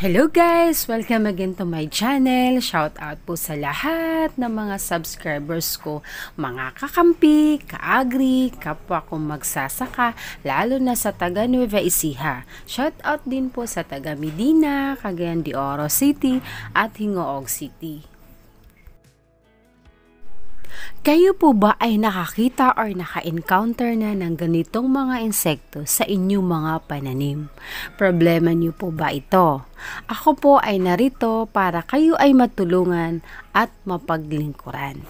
Hello guys! Welcome again to my channel. Shout out po sa lahat ng mga subscribers ko, mga kakampi, kaagri, kapwa kong magsasaka, lalo na sa taga Nueva Ecija. Shout out din po sa taga Medina, Cagayan de Oro City at Hingoog City. Kayo po ba ay nakakita or naka-encounter na ng ganitong mga insekto sa inyong mga pananim? Problema niyo po ba ito? Ako po ay narito para kayo ay matulungan at mapaglingkuran.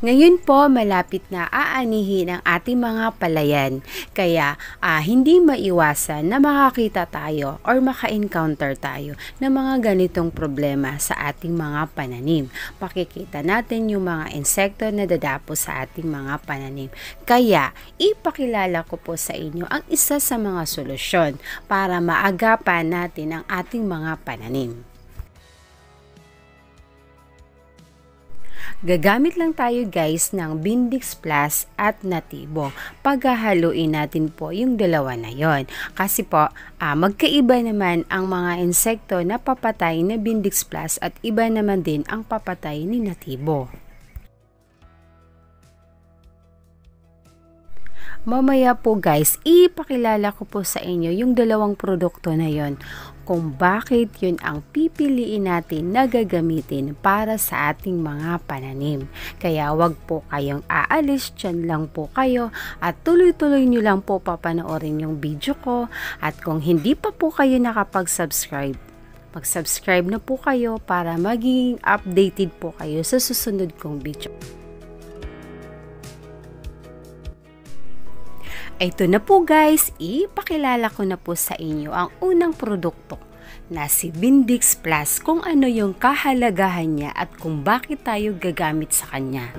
Ngayon po, malapit na aanihin ang ating mga palayan. Kaya, ah, hindi maiwasan na makakita tayo or maka-encounter tayo ng mga ganitong problema sa ating mga pananim. Pakikita natin yung mga insekto na dadapo sa ating mga pananim. Kaya, ipakilala ko po sa inyo ang isa sa mga solusyon para maagapan natin ang ating mga pananim. Gagamit lang tayo guys ng Bindix Plus at Natibo. Paghahaluin natin po yung dalawa na yon. Kasi po, ah, magkaiba naman ang mga insekto na papatay na Bindix Plus at iba naman din ang papatay ni Natibo. Mamaya po guys, ipakilala ko po sa inyo yung dalawang produkto na yon kung bakit yun ang pipiliin natin na gagamitin para sa ating mga pananim. Kaya wag po kayong aalis, dyan lang po kayo at tuloy-tuloy nyo lang po papanoorin yung video ko at kung hindi pa po kayo nakapag-subscribe, mag-subscribe na po kayo para maging updated po kayo sa susunod kong video. Ito na po guys, ipakilala ko na po sa inyo ang unang produkto na si Bindix Plus kung ano yung kahalagahan niya at kung bakit tayo gagamit sa kanya.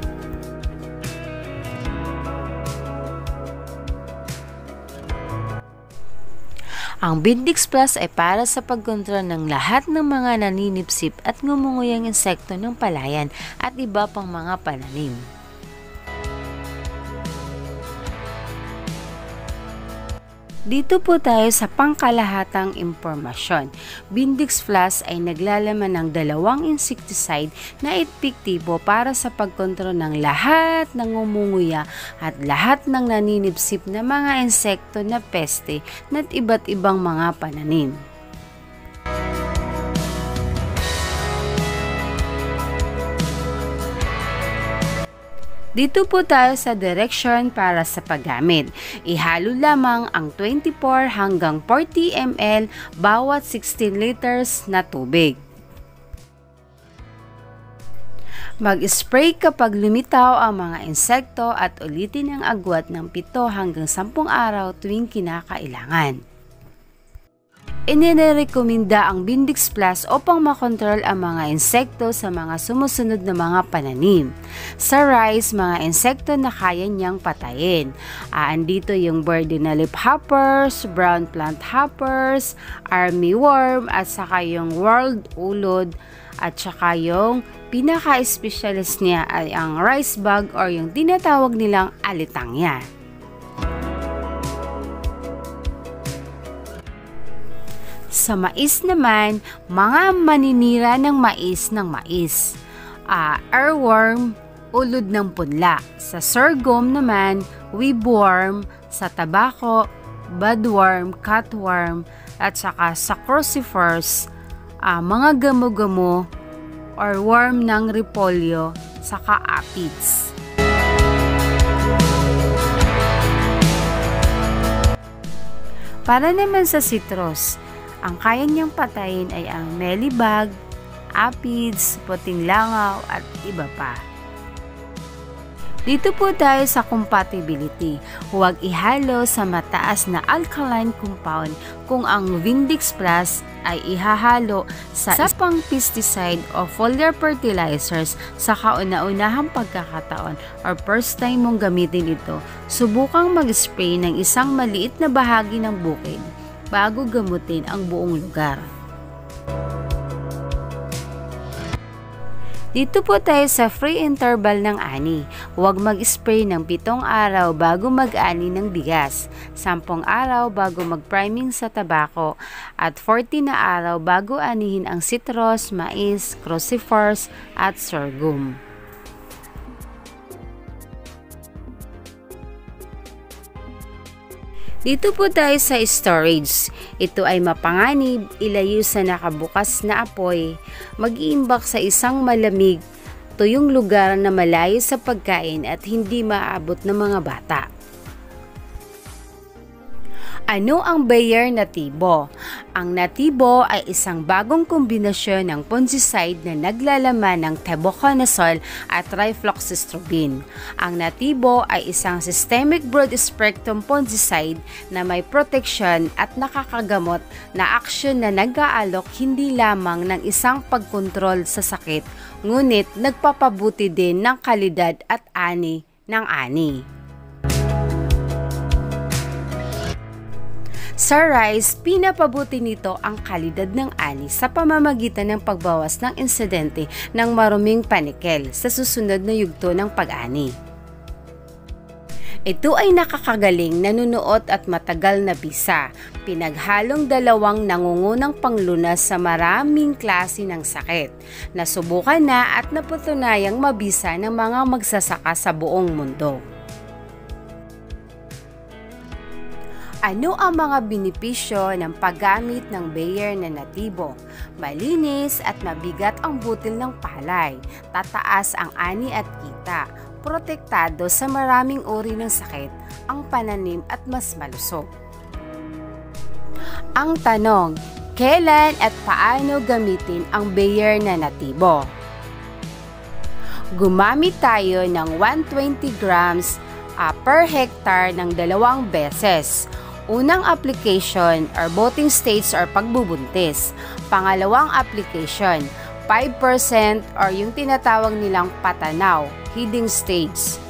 Ang Bindix Plus ay para sa pagkontrol ng lahat ng mga naninipsip at ngumunguyang insekto ng palayan at iba pang mga pananim. Dito po tayo sa pangkalahatang impormasyon. Bindix Plus ay naglalaman ng dalawang insecticide na epektibo para sa pagkontrol ng lahat ng umunguya at lahat ng naninipsip na mga insekto na peste at iba't ibang mga pananim. Dito po tayo sa direction para sa paggamit. Ihalo lamang ang 24 hanggang 40 ml bawat 16 liters na tubig. Mag-spray kapag lumitaw ang mga insekto at ulitin ang agwat ng 7 hanggang 10 araw tuwing kinakailangan. Inirekomenda ang Bindix Plus upang makontrol ang mga insekto sa mga sumusunod na mga pananim. Sa rice, mga insekto na kaya niyang patayin. Uh, andito yung Burdina lip hoppers, brown plant hoppers, army worm, at saka yung world ulod, at saka yung pinaka-specialist niya ay ang rice bug or yung tinatawag nilang alitangya. Sa mais naman, mga maninira ng mais ng mais. Uh, earworm, ulod ng punla. Sa sorghum naman, weebworm, sa tabako, budworm, cutworm, at saka sa crucifers, uh, mga gamo-gamo or worm ng repolyo, saka aphids. Para naman sa citrus, ang kaya niyang patayin ay ang melibag, aphids, puting langaw at iba pa. Dito po tayo sa compatibility. Huwag ihalo sa mataas na alkaline compound kung ang Vindix Plus ay ihahalo sa pang pesticide o foliar fertilizers sa kauna-unahang pagkakataon or first time mong gamitin ito. Subukang mag-spray ng isang maliit na bahagi ng bukid bago gamutin ang buong lugar. Dito po tayo sa free interval ng ani. Huwag mag-spray ng pitong araw bago mag-ani ng bigas, sampung araw bago mag-priming sa tabako, at 40 na araw bago anihin ang citrus, mais, crucifers, at sorghum. Dito po tayo sa storage. Ito ay mapanganib, ilayo sa nakabukas na apoy, mag-iimbak sa isang malamig, tuyong lugar na malayo sa pagkain at hindi maaabot ng mga bata. Ano ang Bayer natibo? Ang natibo ay isang bagong kombinasyon ng fungicide na naglalaman ng tebuconazole at trifloxystrobin. Ang natibo ay isang systemic broad-spectrum fungicide na may protection at nakakagamot na aksyon na nag-aalok hindi lamang ng isang pagkontrol sa sakit, ngunit nagpapabuti din ng kalidad at ani ng ani. Sa rice, pinapabuti nito ang kalidad ng ani sa pamamagitan ng pagbawas ng insidente ng maruming panikel sa susunod na yugto ng pag-ani. Ito ay nakakagaling, nanunuot at matagal na bisa. Pinaghalong dalawang nangungunang panglunas sa maraming klase ng sakit. Nasubukan na at naputunayang mabisa ng mga magsasaka sa buong mundo. Ano ang mga benepisyo ng paggamit ng Bayer na natibo? Malinis at mabigat ang butil ng palay, tataas ang ani at kita, protektado sa maraming uri ng sakit, ang pananim at mas malusog. Ang tanong, kailan at paano gamitin ang Bayer na natibo? Gumamit tayo ng 120 grams uh, per hectare ng dalawang beses Unang application or voting states or pagbubuntis. Pangalawang application, 5% or yung tinatawag nilang patanaw, heeding stage.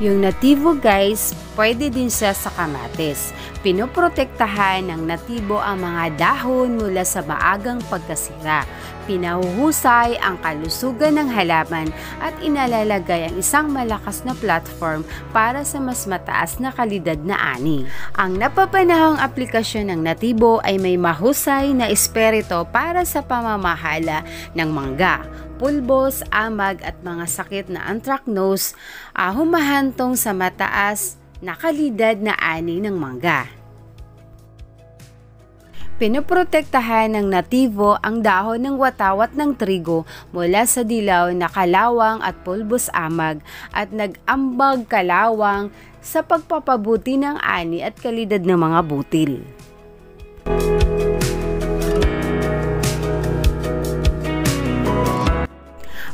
Yung nativo guys, pwede din siya sa kamatis. Pinoprotektahan ng natibo ang mga dahon mula sa maagang pagkasira pinahuhusay ang kalusugan ng halaman at inalalagay ang isang malakas na platform para sa mas mataas na kalidad na ani. Ang napapanahong aplikasyon ng natibo ay may mahusay na espirito para sa pamamahala ng mangga pulbos, amag at mga sakit na anthracnose uh, humahantong sa mataas na kalidad na ani ng mangga. Pinoprotektahan ng natibo ang dahon ng watawat ng trigo mula sa dilaw na kalawang at pulbos amag at nag-ambag kalawang sa pagpapabuti ng ani at kalidad ng mga butil.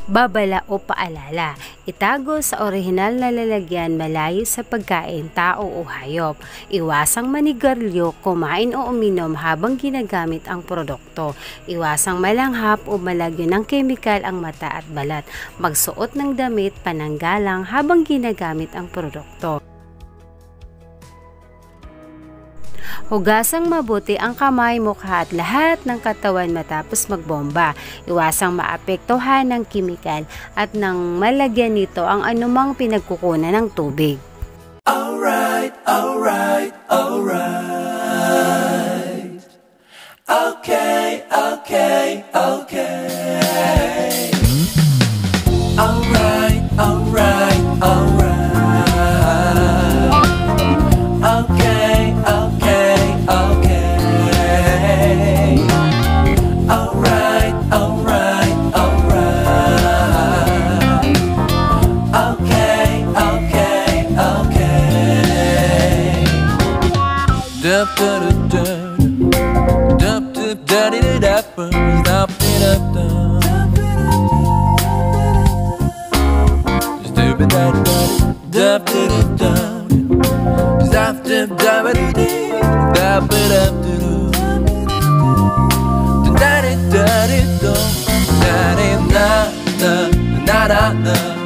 Babala o paalala. Itago sa orihinal na lalagyan malayo sa pagkain, tao o hayop. Iwasang manigarilyo, kumain o uminom habang ginagamit ang produkto. Iwasang malanghap o malagyan ng kemikal ang mata at balat. Magsuot ng damit pananggalang habang ginagamit ang produkto. Hugasang mabuti ang kamay, mukha at lahat ng katawan matapos magbomba. Iwasang maapektuhan ng kimikal at nang malagyan nito ang anumang pinagkukunan ng tubig. turn. Dump, dip, daddy, did up, dump it up, dump. Stupid, that, dump, dip, dump. Dump, dip, dump, dump it up, do. Daddy, daddy, do. Daddy, na, na, na, na, na.